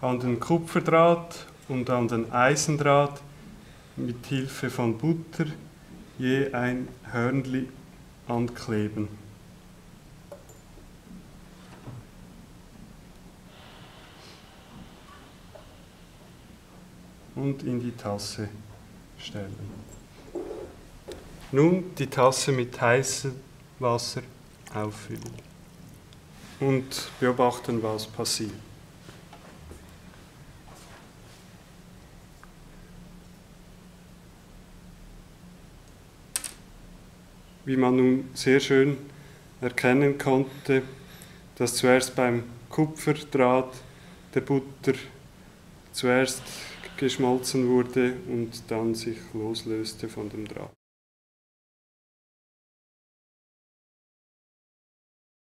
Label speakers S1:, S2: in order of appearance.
S1: an den Kupferdraht und an den Eisendraht mit Hilfe von Butter je ein Hörnli ankleben. Und in die Tasse stellen. Nun die Tasse mit heißem Wasser auffüllen und beobachten, was passiert. Wie man nun sehr schön erkennen konnte, dass zuerst beim Kupferdraht der Butter zuerst geschmolzen wurde und dann sich loslöste von dem Draht.